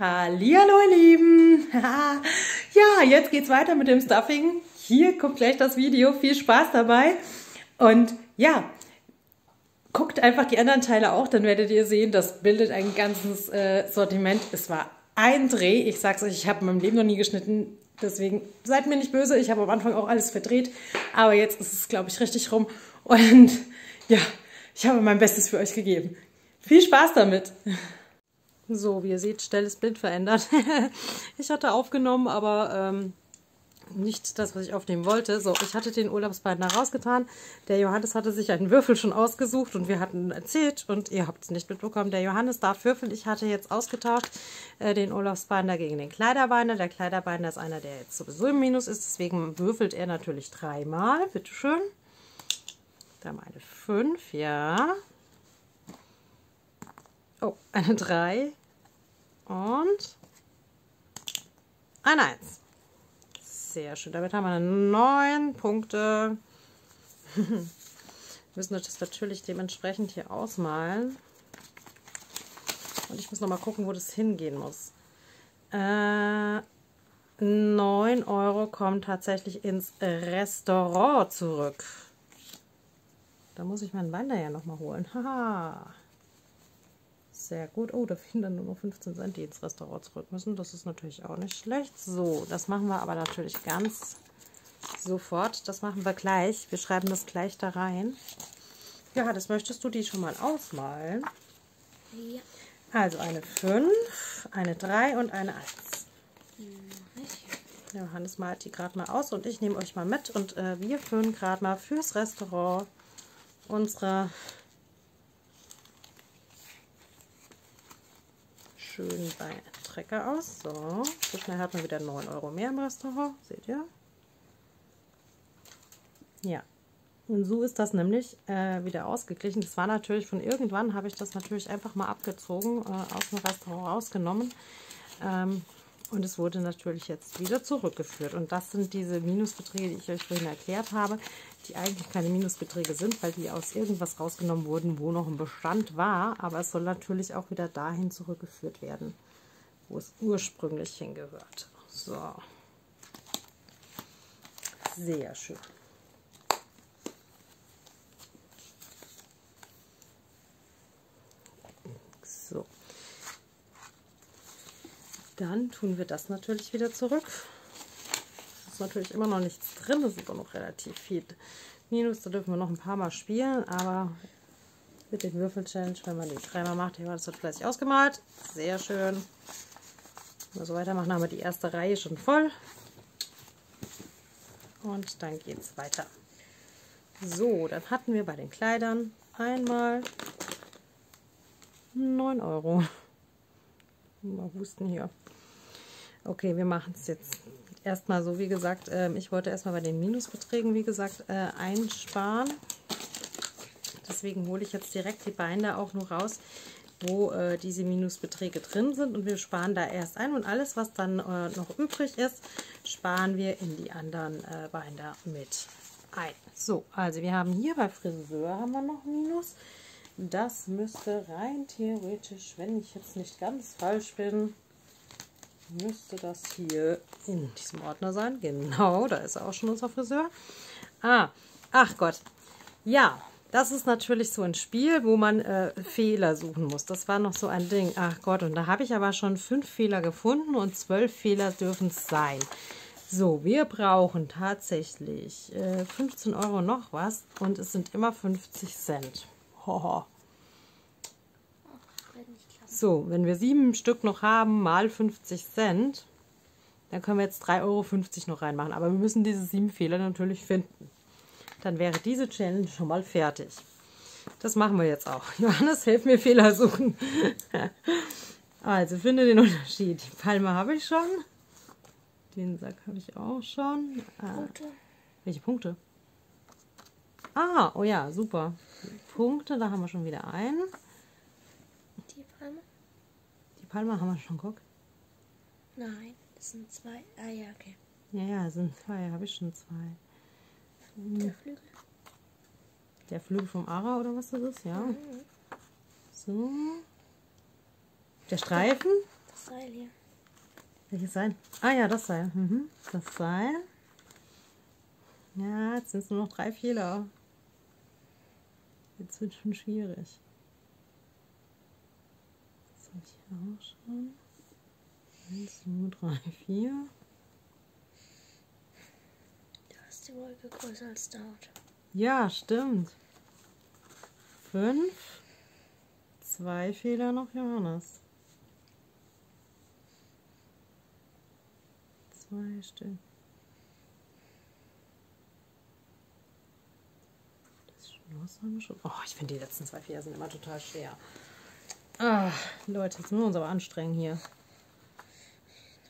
Hallo ihr Lieben! ja, jetzt geht's weiter mit dem Stuffing. Hier kommt gleich das Video. Viel Spaß dabei. Und ja, guckt einfach die anderen Teile auch, dann werdet ihr sehen, das bildet ein ganzes äh, Sortiment. Es war ein Dreh. Ich sag's euch, ich habe in meinem Leben noch nie geschnitten. Deswegen seid mir nicht böse. Ich habe am Anfang auch alles verdreht. Aber jetzt ist es, glaube ich, richtig rum. Und ja, ich habe mein Bestes für euch gegeben. Viel Spaß damit! So, wie ihr seht, Stelle ist blind verändert. ich hatte aufgenommen, aber ähm, nicht das, was ich aufnehmen wollte. So, ich hatte den Urlaubsbinder rausgetan. Der Johannes hatte sich einen Würfel schon ausgesucht und wir hatten erzählt und ihr habt es nicht mitbekommen. Der Johannes darf Würfel. Ich hatte jetzt ausgetauscht äh, den Urlaubsbinder gegen den Kleiderbinder. Der Kleiderbinder ist einer, der jetzt sowieso im Minus ist. Deswegen würfelt er natürlich dreimal. Bitteschön. Da wir eine 5, ja. Oh, eine 3 und ein 1. Sehr schön. Damit haben wir 9 Punkte. wir müssen das natürlich dementsprechend hier ausmalen. Und ich muss noch mal gucken, wo das hingehen muss. Äh, 9 Euro kommen tatsächlich ins Restaurant zurück. Da muss ich meinen Binder ja noch mal holen. Haha. Sehr gut. Oh, da fehlen dann nur noch 15 Cent, die ins Restaurant zurück müssen. Das ist natürlich auch nicht schlecht. So, das machen wir aber natürlich ganz sofort. Das machen wir gleich. Wir schreiben das gleich da rein. Ja, das möchtest du die schon mal ausmalen? Ja. Also eine 5, eine 3 und eine 1. Ja, Johannes malt die gerade mal aus und ich nehme euch mal mit und äh, wir füllen gerade mal fürs Restaurant unsere schön bei Trecker aus. So, so schnell hat man wieder 9 Euro mehr im Restaurant. Seht ihr? Ja. Und so ist das nämlich äh, wieder ausgeglichen. Das war natürlich von irgendwann, habe ich das natürlich einfach mal abgezogen, äh, aus dem Restaurant rausgenommen. Ähm, und es wurde natürlich jetzt wieder zurückgeführt. Und das sind diese Minusbeträge, die ich euch vorhin erklärt habe, die eigentlich keine Minusbeträge sind, weil die aus irgendwas rausgenommen wurden, wo noch ein Bestand war. Aber es soll natürlich auch wieder dahin zurückgeführt werden, wo es ursprünglich hingehört. So. Sehr schön. So. Dann tun wir das natürlich wieder zurück. Es ist natürlich immer noch nichts drin, es ist aber noch relativ viel Minus. Da dürfen wir noch ein paar Mal spielen, aber mit dem Würfel-Challenge, wenn man den dreimal macht, hier das wird fleißig ausgemalt. Sehr schön. Wenn wir so weitermachen, haben wir die erste Reihe schon voll. Und dann geht es weiter. So, dann hatten wir bei den Kleidern einmal 9 Euro. Mal husten hier. Okay, wir machen es jetzt erstmal so, wie gesagt, äh, ich wollte erstmal bei den Minusbeträgen, wie gesagt, äh, einsparen. Deswegen hole ich jetzt direkt die Binder auch nur raus, wo äh, diese Minusbeträge drin sind. Und wir sparen da erst ein. Und alles, was dann äh, noch übrig ist, sparen wir in die anderen äh, Binder mit ein. So, also wir haben hier bei Friseur haben wir noch Minus. Das müsste rein theoretisch, wenn ich jetzt nicht ganz falsch bin, müsste das hier in diesem Ordner sein. Genau, da ist auch schon unser Friseur. Ah, ach Gott. Ja, das ist natürlich so ein Spiel, wo man äh, Fehler suchen muss. Das war noch so ein Ding. Ach Gott, und da habe ich aber schon fünf Fehler gefunden und zwölf Fehler dürfen es sein. So, wir brauchen tatsächlich äh, 15 Euro noch was und es sind immer 50 Cent. Hoho. So, wenn wir sieben Stück noch haben, mal 50 Cent, dann können wir jetzt 3,50 Euro noch reinmachen. Aber wir müssen diese sieben Fehler natürlich finden. Dann wäre diese Challenge schon mal fertig. Das machen wir jetzt auch. Johannes, hilf mir Fehler suchen. also, finde den Unterschied. Die Palme habe ich schon. Den Sack habe ich auch schon. Ah, Punkte. Welche Punkte? Ah, oh ja, super. Punkte, da haben wir schon wieder einen. Palma haben wir schon geguckt? Nein, das sind zwei. Ah ja, okay. Ja, ja, sind zwei. Habe ich schon zwei. Der Flügel. Der Flügel vom Ara oder was das ist, ja. Mhm. So. Der Streifen? Das Seil hier. Welches Seil? Ah ja, das Seil. Mhm. Das Seil. Ja, jetzt sind es nur noch drei Fehler. Jetzt wird schon schwierig. Das habe ich hier auch schon. Eins, zwei, drei, vier. Da ist die Wolke größer als dort. Ja, stimmt. Fünf. Zwei Fehler noch, Johannes. Zwei Stück. Schloss haben wir schon. Oh, ich finde die letzten zwei Fehler sind immer total schwer. Ah, Leute, jetzt müssen wir uns aber anstrengen hier.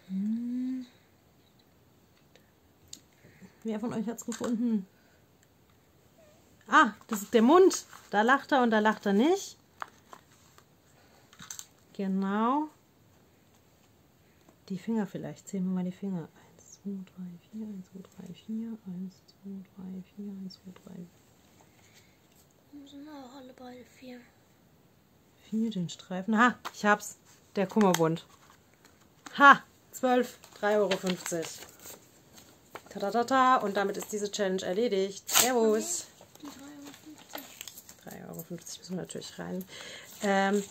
Hm. Wer von euch hat es gefunden? Ah, das ist der Mund. Da lacht er und da lacht er nicht. Genau. Die Finger vielleicht. Zählen wir mal die Finger. 1, 2, 3, 4, 1, 2, 3, 4, 1, 2, 3, 4, 1, 2, 3, Wir sind auch alle beide vier. 4, den Streifen. Ha, ich hab's. Der Kummerbund. Ha, 12, 3,50 Euro. Ta, ta, ta, ta. Und damit ist diese Challenge erledigt. Servus. Die 3,50 3,50 Euro müssen wir natürlich rein. Ähm,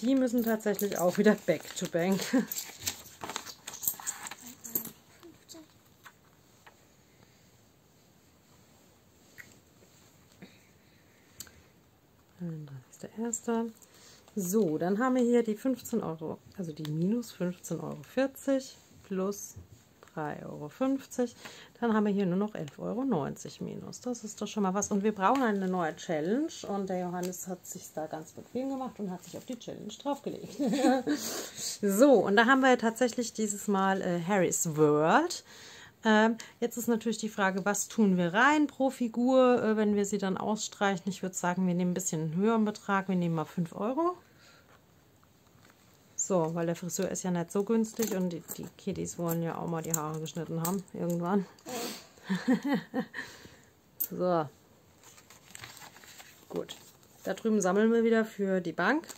die müssen tatsächlich auch wieder back to bank. 3,50 ist der erste. So, dann haben wir hier die 15 Euro, also die minus 15,40 Euro plus 3,50 Euro. Dann haben wir hier nur noch 11,90 Euro minus. Das ist doch schon mal was. Und wir brauchen eine neue Challenge. Und der Johannes hat sich da ganz bequem gemacht und hat sich auf die Challenge draufgelegt. so, und da haben wir tatsächlich dieses Mal äh, Harry's World. Ähm, jetzt ist natürlich die Frage, was tun wir rein pro Figur, äh, wenn wir sie dann ausstreichen. Ich würde sagen, wir nehmen ein bisschen einen höheren Betrag. Wir nehmen mal 5 Euro. So, weil der Friseur ist ja nicht so günstig und die, die Kiddies wollen ja auch mal die Haare geschnitten haben, irgendwann. so. Gut. Da drüben sammeln wir wieder für die Bank.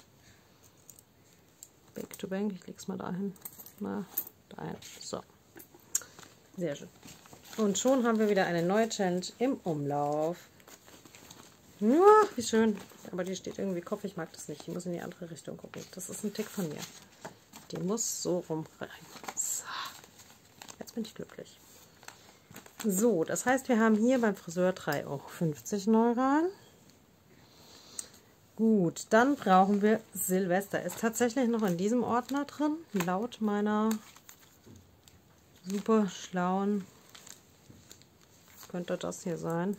Back to Bank, ich leg's mal dahin. Na, dahin. So. Sehr schön. Und schon haben wir wieder eine neue Challenge im Umlauf. Ja, wie schön. Aber die steht irgendwie Kopf. Ich mag das nicht. Ich muss in die andere Richtung gucken. Das ist ein Tick von mir. Die muss so rum rein. So. Jetzt bin ich glücklich. So, das heißt, wir haben hier beim Friseur 3,50 Euro neu rein. Gut, dann brauchen wir Silvester. Ist tatsächlich noch in diesem Ordner drin, laut meiner super schlauen. Könnte das hier sein?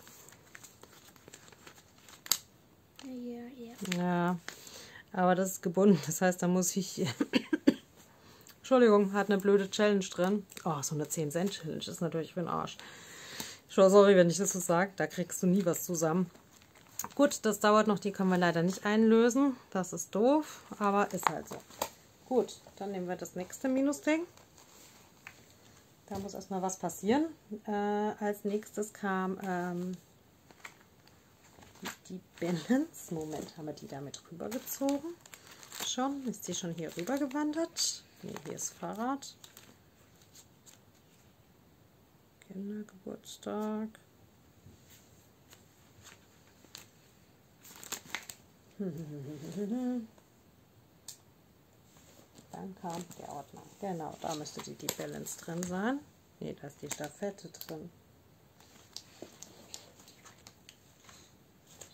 Ja, ja. Ja, aber das ist gebunden. Das heißt, da muss ich. Entschuldigung, hat eine blöde Challenge drin. Oh, so eine 10-Cent-Challenge ist natürlich für den Arsch. Schon sorry, wenn ich das so sage. Da kriegst du nie was zusammen. Gut, das dauert noch. Die können wir leider nicht einlösen. Das ist doof, aber ist halt so. Gut, dann nehmen wir das nächste Minusding. Da muss erstmal was passieren. Äh, als nächstes kam ähm, die Balance. Moment, haben wir die damit rübergezogen? Schon? Ist die schon hier rüber gewandert? Ne, hier ist Fahrrad. Kindergeburtstag. Dann kam der Ordner. Genau, da müsste die, die Balance drin sein. Ne, da ist die Staffette drin.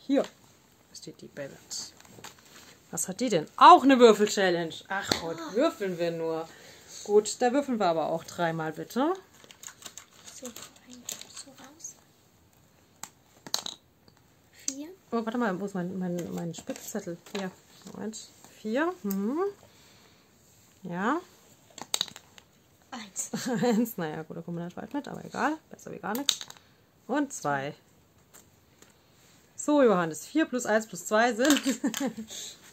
Hier ist die, die Balance. Was hat die denn? Auch eine Würfel-Challenge. Ach, heute würfeln wir nur. Gut, da würfeln wir aber auch dreimal, bitte. So raus. Vier. Oh, warte mal, wo ist mein, mein, mein Spickzettel? Hier. Moment. Vier. Mhm. Ja. Eins. Eins. Naja, gut, da kommen wir nicht weit mit, aber egal. Besser wie gar nichts. Und zwei. So, Johannes. Vier plus eins plus zwei sind.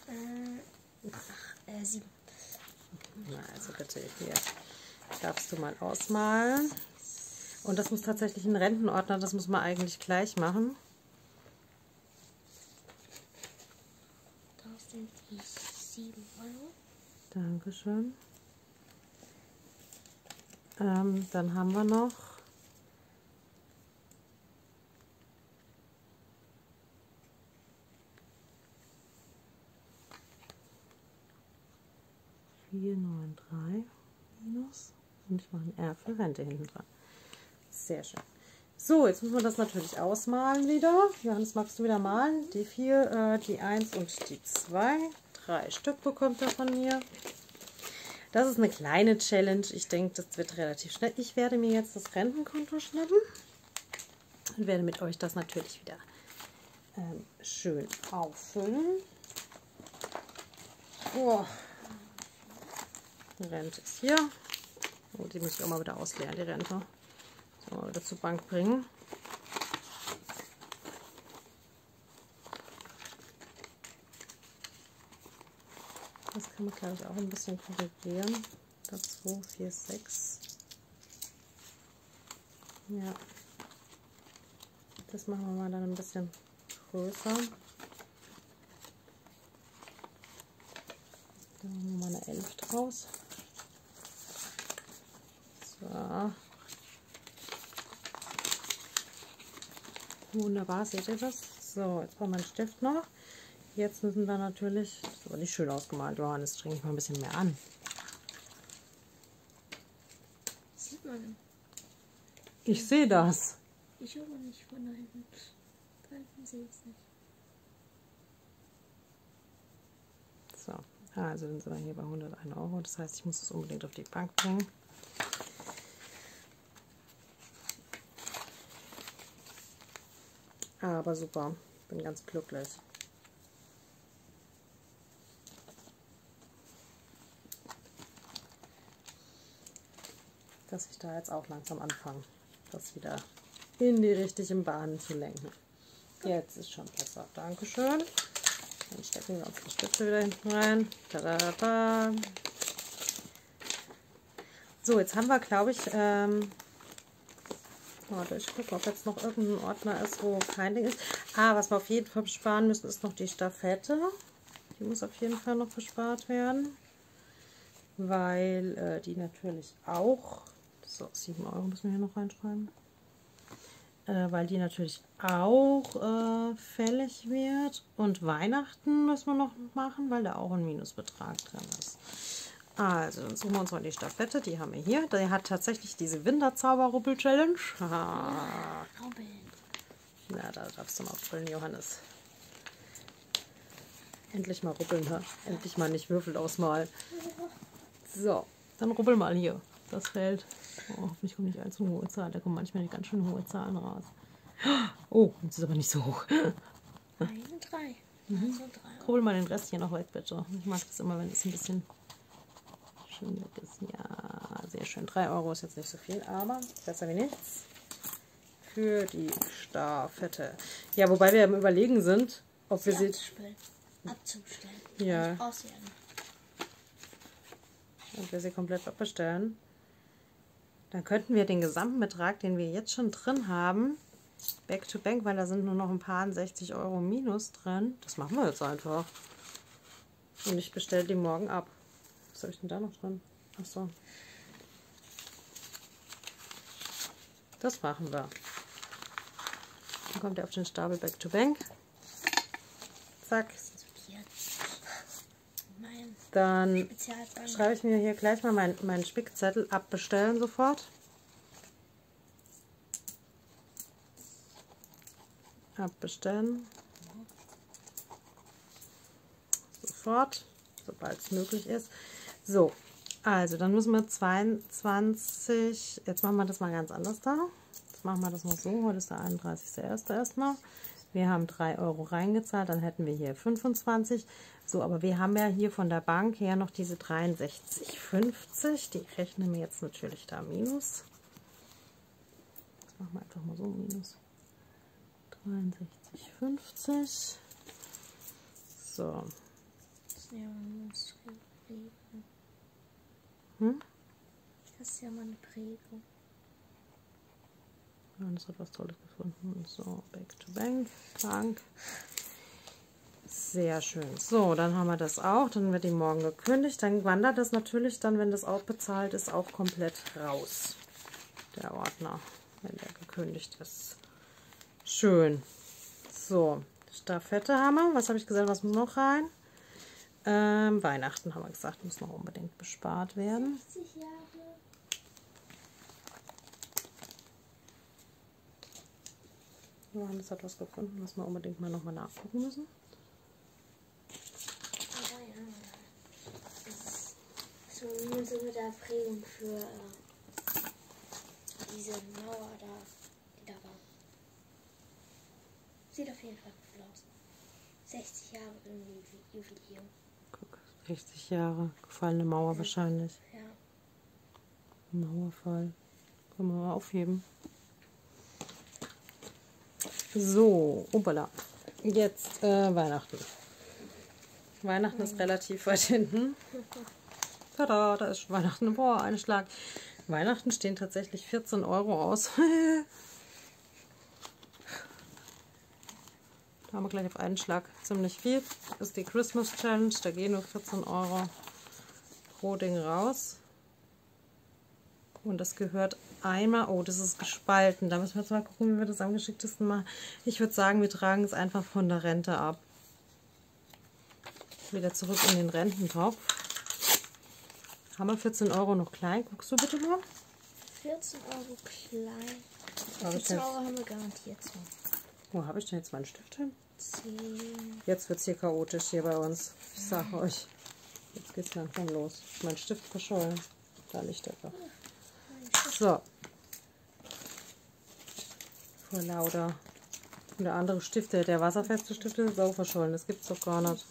Äh, ach, äh, sieben. Na, also bitte hier. Darfst du mal ausmalen. Und das muss tatsächlich ein Rentenordner, das muss man eigentlich gleich machen. Da sind die sieben. Dankeschön. Ähm, dann haben wir noch vier neun drei minus und ich mache ein R für Rente hinten dran. Sehr schön. So, jetzt müssen wir das natürlich ausmalen wieder. Johannes, magst du wieder malen? Die 4, äh, die 1 und die 2. Drei Stück bekommt er von mir. Das ist eine kleine Challenge. Ich denke, das wird relativ schnell. Ich werde mir jetzt das Rentenkonto schnappen und werde mit euch das natürlich wieder ähm, schön auffüllen. Oh. Die Rente ist hier. Oh, die muss ich auch mal wieder ausleeren, die Rente. So, wieder zur Bank bringen. Kann man, glaube ich, auch ein bisschen korrigieren. Das 2, 4, 6. Ja. Das machen wir mal dann ein bisschen größer. Da machen wir mal eine 11 draus. So. Wunderbar, seht ihr das? So, jetzt brauchen wir einen Stift noch. Jetzt müssen wir natürlich, das ist aber nicht schön ausgemalt, Johannes, streng ich mal ein bisschen mehr an. Sieht man. Ich sehe das. Ich aber nicht von hinten. Da hinten sehe ich es nicht. So, also dann sind wir hier bei 101 Euro. Das heißt, ich muss es unbedingt auf die Bank bringen. Aber super, bin ganz glücklich. Dass ich da jetzt auch langsam anfange, das wieder in die richtigen Bahnen zu lenken. Jetzt ist schon besser. Dankeschön. Dann stecken wir unsere Stifte wieder hinten rein. Da, da, da. So, jetzt haben wir, glaube ich, ähm, warte, ich gucke, ob jetzt noch irgendein Ordner ist, wo kein Ding ist. Ah, was wir auf jeden Fall besparen müssen, ist noch die Staffette. Die muss auf jeden Fall noch bespart werden, weil äh, die natürlich auch, so 7 Euro müssen wir hier noch reinschreiben, äh, weil die natürlich auch äh, fällig wird. Und Weihnachten müssen wir noch machen, weil da auch ein Minusbetrag drin ist. Also, dann suchen wir uns mal die Staffette. Die haben wir hier. Der hat tatsächlich diese Winterzauber-Rubbel-Challenge. Ah. Rubbeln. Na, da darfst du mal brüllen, Johannes. Endlich mal rubbeln, ha? Endlich mal nicht Würfel ausmalen. So, dann rubbel mal hier. Das Feld. Oh, hoffentlich kommt nicht allzu hohe Zahl. Da kommen manchmal ganz schön hohe Zahlen raus. Oh, das ist aber nicht so hoch. Eine drei. Also drei. Rubbel mal den Rest hier noch weg, bitte. Ich mag das immer, wenn es ein bisschen schön weg ist. Ja, sehr schön. 3 Euro ist jetzt nicht so viel, aber besser wie nichts. Für die Staffette. Ja, wobei wir am Überlegen sind, ob wir sie... abzustellen. Ja. Ich brauch sie ja nicht. Ob wir sie komplett abbestellen. Dann könnten wir den gesamten Betrag, den wir jetzt schon drin haben, back to bank, weil da sind nur noch ein paar 60 Euro minus drin. Das machen wir jetzt einfach. Und ich bestelle die morgen ab. Was habe ich denn da noch drin? Achso. Das machen wir. Dann kommt er auf den Stapel back to bank. Zack. Mein Dann schreibe ich mir hier gleich mal meinen meinen Spickzettel abbestellen sofort. Abbestellen. Sofort, sobald es möglich ist. So, also dann müssen wir 22, jetzt machen wir das mal ganz anders da. Jetzt machen wir das mal so, heute ist der 31.01. erstmal. Wir haben 3 Euro reingezahlt, dann hätten wir hier 25. So, aber wir haben ja hier von der Bank her noch diese 63,50. Die rechnen wir jetzt natürlich da minus. Jetzt machen wir einfach mal so minus. 63,50. So. Das. Hm? Das ist ja meine Prägung. Johannes hat was Tolles gefunden. So, back to bank, Bank. Sehr schön. So, dann haben wir das auch. Dann wird die morgen gekündigt. Dann wandert das natürlich dann, wenn das auch bezahlt ist, auch komplett raus. Der Ordner, wenn der gekündigt ist. Schön. So, Staffette haben wir. Was habe ich gesagt, was muss noch rein? Ähm, Weihnachten haben wir gesagt, muss noch unbedingt bespart werden. 60 Jahre. Johannes hat was gefunden, was wir unbedingt mal nochmal nachgucken müssen. Aber ja. Das ist so nur so mit der Prägung für äh, diese Mauer da, die da war. Sieht auf jeden Fall cool aus. 60 Jahre irgendwie Jubiläum. Guck, 60 Jahre. Gefallene Mauer wahrscheinlich. Ja. Mauerfall. Können wir mal aufheben. So, hoppala. Jetzt äh, Weihnachten. Weihnachten ist relativ weit hinten. Tada, da ist Weihnachten. Boah, ein Schlag. Weihnachten stehen tatsächlich 14 Euro aus. da haben wir gleich auf einen Schlag ziemlich viel. Das ist die Christmas Challenge. Da gehen nur 14 Euro pro Ding raus. Und das gehört einmal, oh, das ist gespalten. Da müssen wir jetzt mal gucken, wie wir das am geschicktesten machen. Ich würde sagen, wir tragen es einfach von der Rente ab. Wieder zurück in den Rententopf. Haben wir 14 Euro noch klein? Guckst du bitte mal? 14 Euro klein. Habe ich 14 jetzt, Euro haben wir garantiert so. wo habe ich denn jetzt meinen Stift hin? 10. Jetzt wird es hier chaotisch hier bei uns. Ich sage euch. Jetzt geht es langsam los. Mein Stift verschollen. Da liegt er doch. So. Vor lauter. Und der andere Stift, der, wasserfeste Stift ist auch verschollen. Das gibt's doch gar nicht.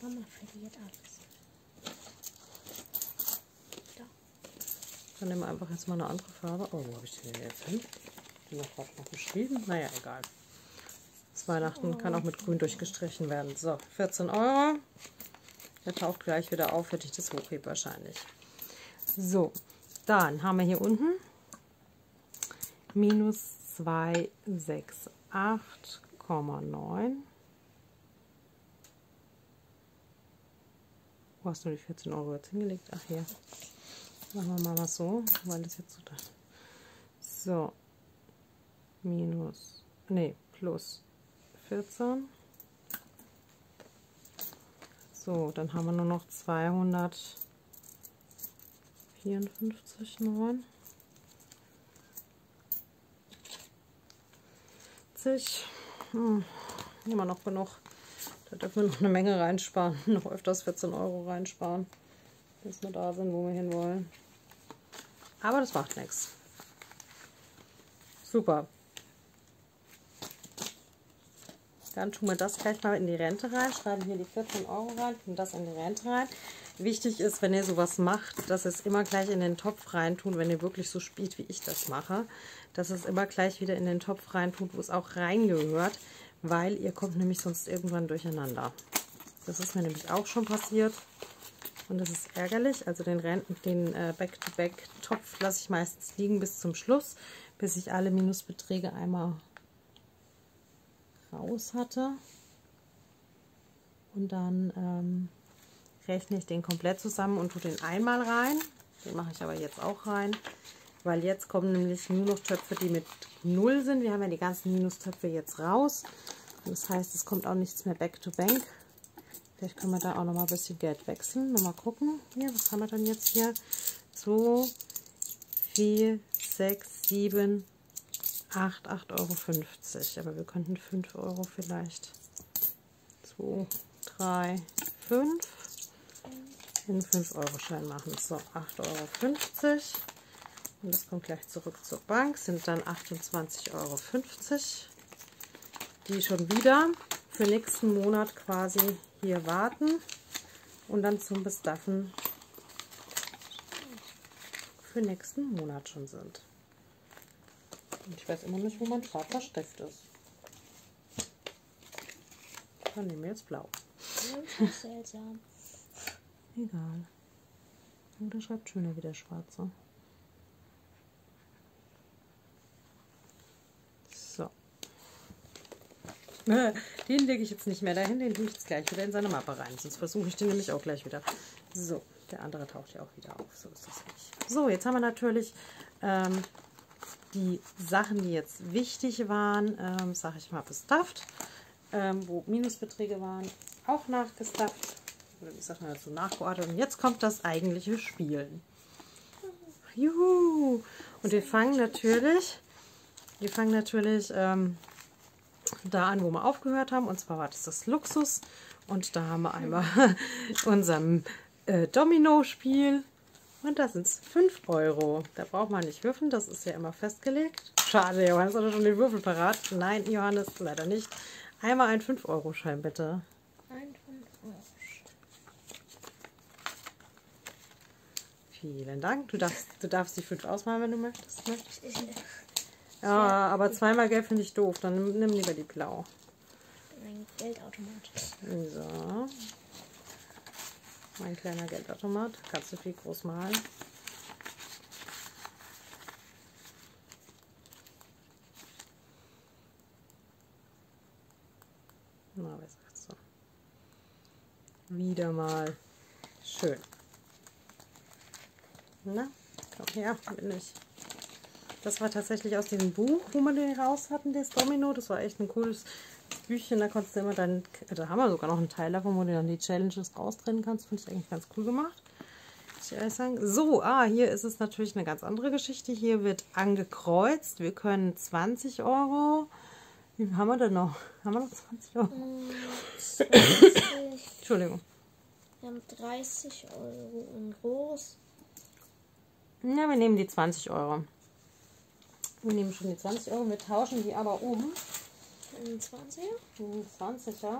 Mama verliert alles. Da. Dann nehmen wir einfach jetzt mal eine andere Farbe. Oh, wo habe ich den denn jetzt hin? Den noch gerade noch geschrieben. Naja, egal. Das Weihnachten kann auch mit grün durchgestrichen werden. So, 14 Euro. Der taucht gleich wieder auf, hätte ich das hochhebe wahrscheinlich. So, dann haben wir hier unten minus 268,9. Wo hast du die 14 Euro jetzt hingelegt? Ach hier. Machen wir mal was so, weil das jetzt so da. So. Minus. Nee, plus 14. So, dann haben wir nur noch 254,9. 60. Hm, immer noch genug. Da dürfen wir noch eine Menge reinsparen. Noch öfters 14 Euro reinsparen. Bis wir da sind, wo wir hinwollen. Aber das macht nichts. Super. Dann tun wir das gleich mal in die Rente rein, schreiben hier die 14 Euro rein, tun das in die Rente rein. Wichtig ist, wenn ihr sowas macht, dass ihr es immer gleich in den Topf rein tun, wenn ihr wirklich so spielt, wie ich das mache. Dass es immer gleich wieder in den Topf rein tut, wo es auch reingehört, weil ihr kommt nämlich sonst irgendwann durcheinander. Das ist mir nämlich auch schon passiert und das ist ärgerlich. Also den äh, Back-to-Back-Topf lasse ich meistens liegen bis zum Schluss, bis ich alle Minusbeträge einmal raus hatte. Und dann ähm, rechne ich den komplett zusammen und tue den einmal rein. Den mache ich aber jetzt auch rein, weil jetzt kommen nämlich nur noch Töpfe, die mit 0 sind. Wir haben ja die ganzen Minustöpfe jetzt raus. Das heißt, es kommt auch nichts mehr back to bank. Vielleicht können wir da auch noch mal ein bisschen Geld wechseln. Mal gucken. Hier, was haben wir dann jetzt hier? 2, 4, 6, 7, 8, 8,50 Euro. Aber wir könnten 5 Euro vielleicht. 2, 3, 5. In 5-Euro-Schein machen. So, 8,50 Euro. Und das kommt gleich zurück zur Bank. Sind dann 28,50 Euro. Die schon wieder für nächsten Monat quasi hier warten. Und dann zum Bestaffen für nächsten Monat schon sind. Und ich weiß immer nicht, wo mein schwarzer Stift ist. Dann nehmen wir jetzt blau. Das ist seltsam. Egal. Oder schreibt schöner wie der schwarze. So. Den lege ich jetzt nicht mehr dahin, den tue ich jetzt gleich wieder in seine Mappe rein. Sonst versuche ich den nämlich auch gleich wieder. So, der andere taucht ja auch wieder auf. So ist das nicht. So, jetzt haben wir natürlich ähm, die Sachen, die jetzt wichtig waren, ähm, sage ich mal, bestafft. Ähm, wo Minusbeträge waren, auch nachgestafft. Oder wie sagt man dazu, nachgeordnet. Und jetzt kommt das eigentliche Spielen. Juhu! Und wir fangen natürlich, wir fangen natürlich ähm, da an, wo wir aufgehört haben. Und zwar war das das Luxus. Und da haben wir einmal unser äh, Domino-Spiel. Und da sind es 5 Euro. Da braucht man nicht würfeln, das ist ja immer festgelegt. Schade, Johannes hat schon den Würfel parat. Nein, Johannes, leider nicht. Einmal ein 5-Euro-Schein, bitte. Ein 5 Euro. Vielen Dank. Du darfst, du darfst die 5 ausmalen, wenn du möchtest. Ne? Ich, Ja, aber zweimal gelb finde ich doof. Dann nimm, nimm lieber die blau. ein Geldautomat. So. Mein kleiner Geldautomat. Kannst du viel groß malen. Na, wer sagt's so? Wieder mal. Schön. Na, komm her, bin ich. Das war tatsächlich aus dem Buch, wo wir den raus hatten, das Domino. Das war echt ein cooles Büchchen. Da konntest du immer dann, da haben wir sogar noch einen Teil davon, wo du dann die Challenges rausdrehen kannst. Finde ich eigentlich ganz cool gemacht. Muss ich ehrlich sagen. So, ah, hier ist es natürlich eine ganz andere Geschichte. Hier wird angekreuzt. Wir können 20 Euro. Wie viel haben wir denn noch? Haben wir noch 20 Euro? Mm, 20. Entschuldigung. Wir haben 30 Euro in groß. Ja, wir nehmen die 20 Euro. Wir nehmen schon die 20 Euro. Wir tauschen die aber um. 25. Ein 20er.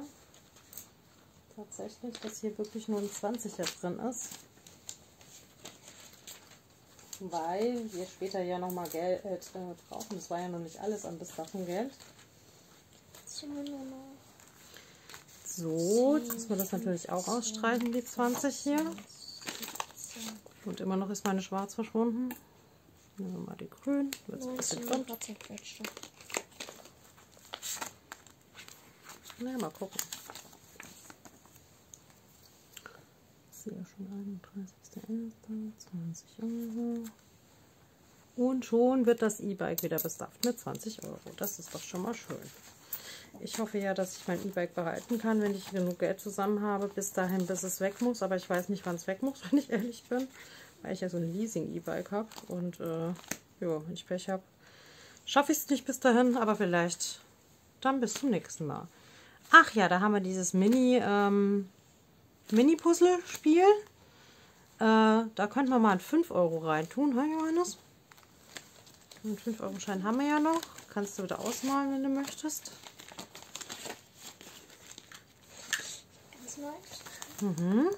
Tatsächlich, dass hier wirklich nur ein 20er drin ist. Weil wir später ja nochmal Geld äh, brauchen. Das war ja noch nicht alles an Geld. Jetzt haben wir nur noch So, jetzt müssen wir das natürlich auch ausstreichen, die 20 hier. 17. Und immer noch ist meine Schwarz verschwunden. Nehmen wir mal die Grün. Wird's ein bisschen 19 bunt. war zerquetscht. Na, mal gucken. Ich sehe schon 31.11. 20 Euro. Und schon wird das E-Bike wieder bestafft mit 20 Euro. Das ist doch schon mal schön. Ich hoffe ja, dass ich mein E-Bike behalten kann, wenn ich genug Geld zusammen habe, bis dahin, bis es weg muss. Aber ich weiß nicht, wann es weg muss, wenn ich ehrlich bin. Weil ich ja so ein Leasing-E-Bike habe. Und äh, ja, wenn ich Pech habe, schaffe ich es nicht bis dahin. Aber vielleicht dann bis zum nächsten Mal. Ach ja, da haben wir dieses Mini, ähm, Mini-Puzzle-Spiel. Äh, da könnten wir mal einen 5 Euro reintun, hä, Johannes? Einen 5-Euro-Schein haben wir ja noch. Kannst du wieder ausmalen, wenn du möchtest. Ganz neu. Mhm.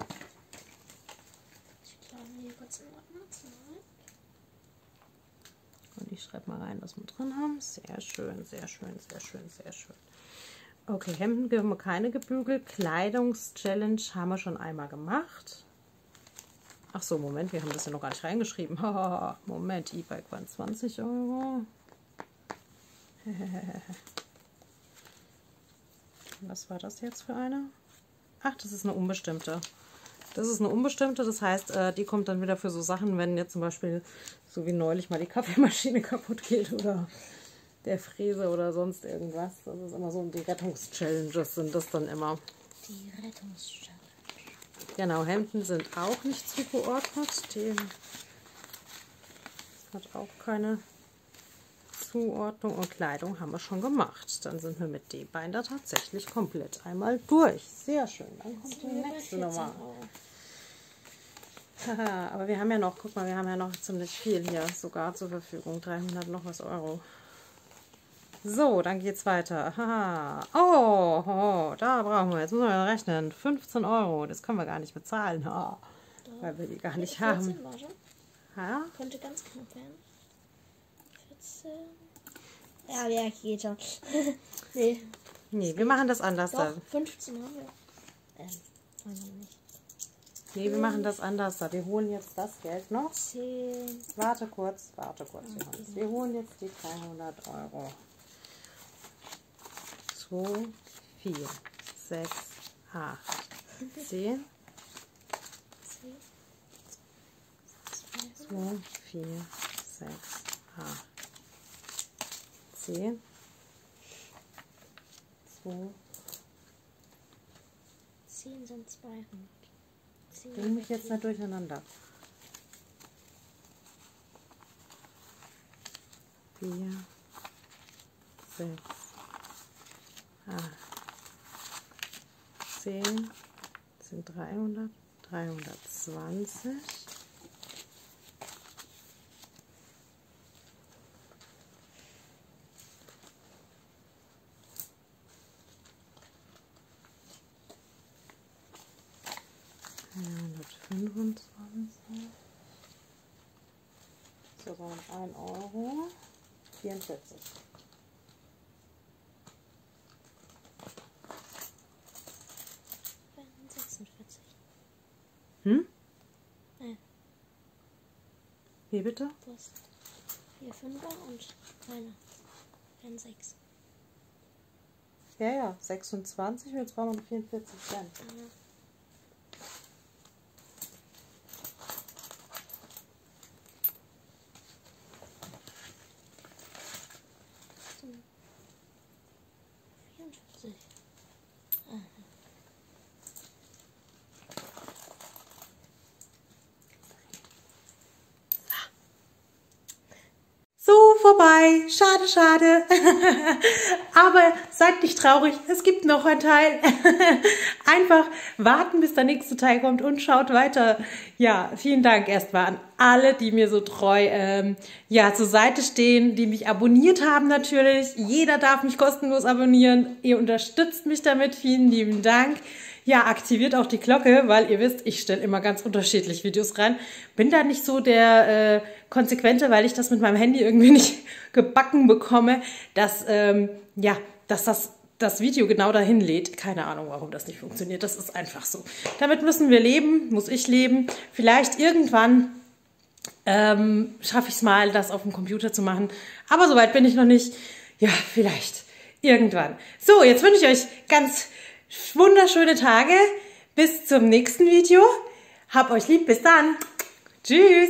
Ich glaube, hier Ordnung. Zwei. Und ich schreibe mal rein, was wir drin haben. Sehr schön, sehr schön, sehr schön, sehr schön. Okay, Hemden haben wir keine gebügelt. Kleidungschallenge haben wir schon einmal gemacht. Ach so, Moment, wir haben das ja noch gar nicht reingeschrieben. Moment, E-Bike waren 20 Euro. Was war das jetzt für eine? Ach, das ist eine unbestimmte. Das ist eine unbestimmte, das heißt, äh, die kommt dann wieder für so Sachen, wenn jetzt zum Beispiel, so wie neulich mal die Kaffeemaschine kaputt geht oder der Fräse oder sonst irgendwas. Das ist immer so, die Rettungschallenges sind das dann immer. Die Rettungsstelle. Genau, Hemden sind auch nicht zugeordnet. Die hat auch keine Zuordnung. Und Kleidung haben wir schon gemacht. Dann sind wir mit dem Bein da tatsächlich komplett einmal durch. Sehr schön. Dann kommt die nächste Nummer. Aber wir haben ja noch, guck mal, wir haben ja noch ziemlich viel hier sogar zur Verfügung. 300 noch was Euro. So, dann geht's weiter. Haha. Oh, oh, da brauchen wir, jetzt müssen wir rechnen. 15 Euro, das können wir gar nicht bezahlen. Ha, weil wir die gar nicht 14 haben. Ha? Könnte ganz knapp werden. 14. Ja, ja, geht schon. nee, Nee, wir machen das anders. doch, Da. 15 haben wir. Ähm, haben wir nicht. Nee, wir machen das anders. Da. Wir holen jetzt das Geld noch. 10. Warte kurz, warte kurz, Johannes. Wir holen jetzt die 300 Euro 2, 4, 6, 8, 10, 2, 4, 6, 8, 10, 2, 10 sind 200. 10 bring mich jetzt nicht durcheinander. 4, 6, 8, 10, sind 300, 320. Einhundertfünfundzwanzig. So, waren 1 Euro 44. Wären 46. Hm? Nein, Wie bitte? du hast 4 Fünfer und einer. Wären 6. Ja, ja, 26 mit 244 Cent. Ja. So. 44. So, vorbei. Schade, schade. Aber seid nicht traurig, es gibt noch ein Teil. Einfach warten, bis der nächste Teil kommt und schaut weiter. Ja, vielen Dank erstmal an alle, die mir so treu ähm, ja, zur Seite stehen, die mich abonniert haben natürlich. Jeder darf mich kostenlos abonnieren. Ihr unterstützt mich damit. Vielen lieben Dank. Ja, aktiviert auch die Glocke, weil ihr wisst, ich stelle immer ganz unterschiedlich Videos rein. Bin da nicht so der äh, konsequente, weil ich das mit meinem Handy irgendwie nicht gebacken bekomme, dass ähm, ja, dass das das Video genau dahin lädt. Keine Ahnung, warum das nicht funktioniert. Das ist einfach so. Damit müssen wir leben, muss ich leben. Vielleicht irgendwann ähm, schaffe ich es mal, das auf dem Computer zu machen. Aber soweit bin ich noch nicht. Ja, vielleicht irgendwann. So, jetzt wünsche ich euch ganz wunderschöne Tage. Bis zum nächsten Video. Hab euch lieb. Bis dann. Tschüss.